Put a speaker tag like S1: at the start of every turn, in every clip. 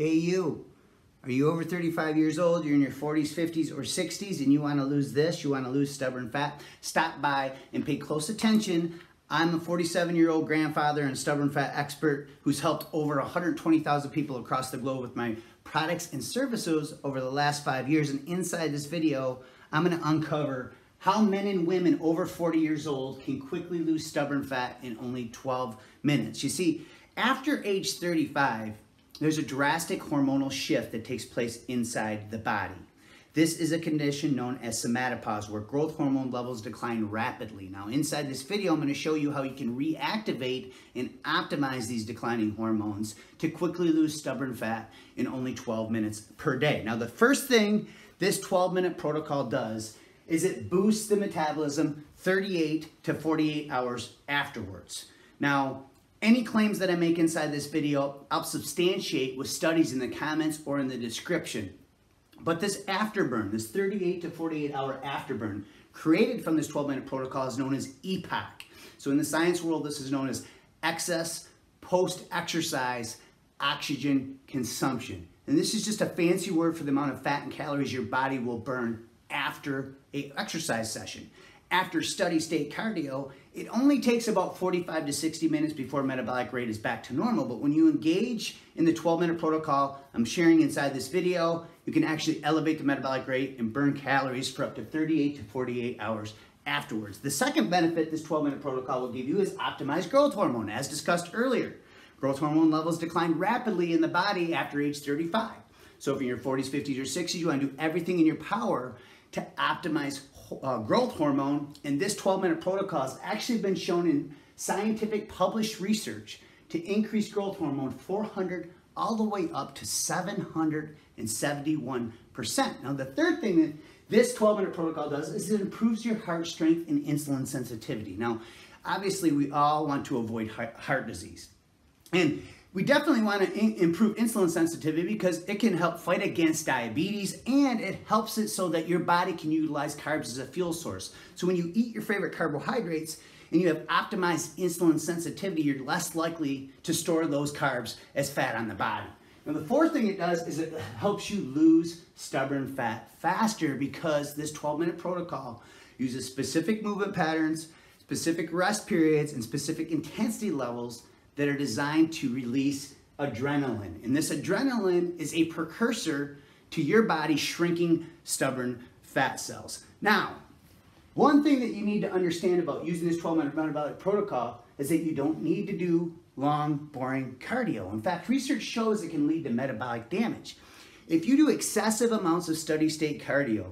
S1: Hey, you. Are you over 35 years old? You're in your 40s, 50s, or 60s, and you want to lose this? You want to lose stubborn fat? Stop by and pay close attention. I'm a 47 year old grandfather and stubborn fat expert who's helped over 120,000 people across the globe with my products and services over the last five years. And inside this video, I'm going to uncover how men and women over 40 years old can quickly lose stubborn fat in only 12 minutes. You see, after age 35, there's a drastic hormonal shift that takes place inside the body. This is a condition known as somatopause, where growth hormone levels decline rapidly. Now, inside this video, I'm going to show you how you can reactivate and optimize these declining hormones to quickly lose stubborn fat in only 12 minutes per day. Now, the first thing this 12 minute protocol does is it boosts the metabolism 38 to 48 hours afterwards. Now, any claims that I make inside this video, I'll substantiate with studies in the comments or in the description. But this afterburn, this 38 to 48 hour afterburn, created from this 12 minute protocol is known as EPOC. So in the science world, this is known as excess post exercise oxygen consumption. And this is just a fancy word for the amount of fat and calories your body will burn after a exercise session after steady state cardio, it only takes about 45 to 60 minutes before metabolic rate is back to normal. But when you engage in the 12 minute protocol I'm sharing inside this video, you can actually elevate the metabolic rate and burn calories for up to 38 to 48 hours afterwards. The second benefit this 12 minute protocol will give you is optimized growth hormone, as discussed earlier. Growth hormone levels decline rapidly in the body after age 35. So if you're in your 40s, 50s, or 60s, you want to do everything in your power to optimize uh, growth hormone. And this 12 minute protocol has actually been shown in scientific published research to increase growth hormone 400 all the way up to 771%. Now, the third thing that this 12 minute protocol does is it improves your heart strength and insulin sensitivity. Now, obviously, we all want to avoid heart disease. And we definitely want to in- improve insulin sensitivity because it can help fight against diabetes and it helps it so that your body can utilize carbs as a fuel source. So when you eat your favorite carbohydrates and you have optimized insulin sensitivity, you're less likely to store those carbs as fat on the body. Now the fourth thing it does is it helps you lose stubborn fat faster because this 12 minute protocol uses specific movement patterns, specific rest periods, and specific intensity levels that are designed to release adrenaline. And this adrenaline is a precursor to your body shrinking stubborn fat cells. Now, one thing that you need to understand about using this 12 minute metabolic protocol is that you don't need to do long, boring cardio. In fact, research shows it can lead to metabolic damage. If you do excessive amounts of steady state cardio,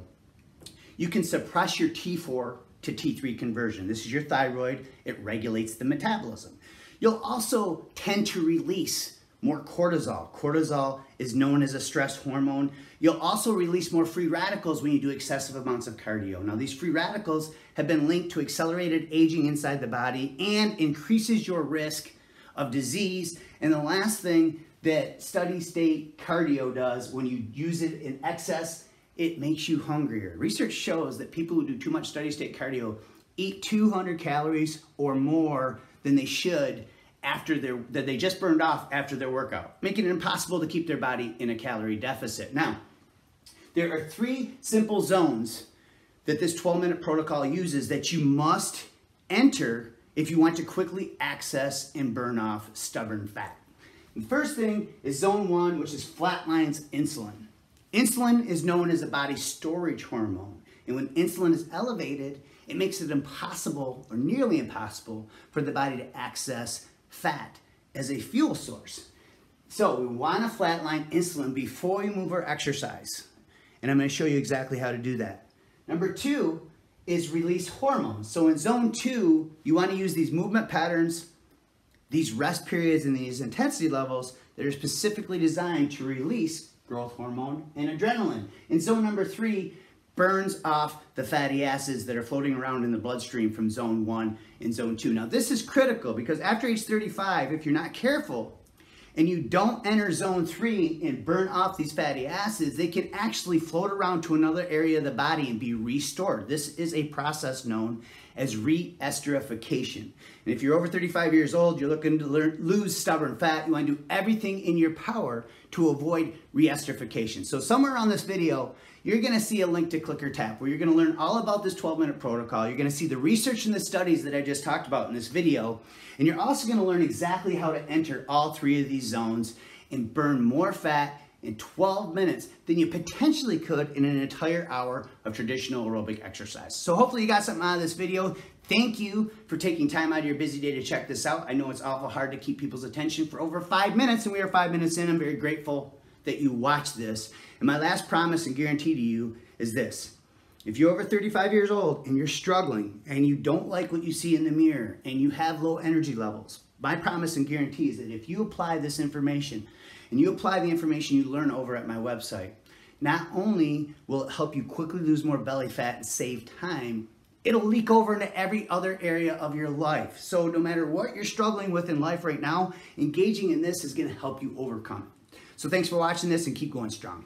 S1: you can suppress your T4 to T3 conversion. This is your thyroid, it regulates the metabolism. You'll also tend to release more cortisol. Cortisol is known as a stress hormone. You'll also release more free radicals when you do excessive amounts of cardio. Now, these free radicals have been linked to accelerated aging inside the body and increases your risk of disease. And the last thing that steady state cardio does when you use it in excess, it makes you hungrier. Research shows that people who do too much steady state cardio eat 200 calories or more than they should after their that they just burned off after their workout, making it impossible to keep their body in a calorie deficit. Now, there are three simple zones that this 12-minute protocol uses that you must enter if you want to quickly access and burn off stubborn fat. The first thing is zone one, which is flatlines insulin. Insulin is known as the body's storage hormone. And when insulin is elevated, it makes it impossible or nearly impossible for the body to access fat as a fuel source. So we want to flatline insulin before we move our exercise. And I'm going to show you exactly how to do that. Number two is release hormones. So in zone two, you want to use these movement patterns, these rest periods, and these intensity levels that are specifically designed to release growth hormone and adrenaline. In zone number three, burns off the fatty acids that are floating around in the bloodstream from zone one and zone two. Now, this is critical because after age 35, if you're not careful and you don't enter zone three and burn off these fatty acids, they can actually float around to another area of the body and be restored. This is a process known as re-esterification. And if you're over 35 years old, you're looking to learn, lose stubborn fat, you want to do everything in your power to avoid re-esterification. So somewhere on this video, you're going to see a link to click or tap where you're going to learn all about this 12 minute protocol. You're going to see the research and the studies that I just talked about in this video. And you're also going to learn exactly how to enter all three of these zones and burn more fat in 12 minutes than you potentially could in an entire hour of traditional aerobic exercise. So hopefully you got something out of this video. Thank you for taking time out of your busy day to check this out. I know it's awful hard to keep people's attention for over five minutes and we are five minutes in. I'm very grateful that you watched this. And my last promise and guarantee to you is this. If you're over 35 years old and you're struggling and you don't like what you see in the mirror and you have low energy levels, my promise and guarantee is that if you apply this information and you apply the information you learn over at my website, not only will it help you quickly lose more belly fat and save time, it'll leak over into every other area of your life. So no matter what you're struggling with in life right now, engaging in this is gonna help you overcome it. So thanks for watching this and keep going strong.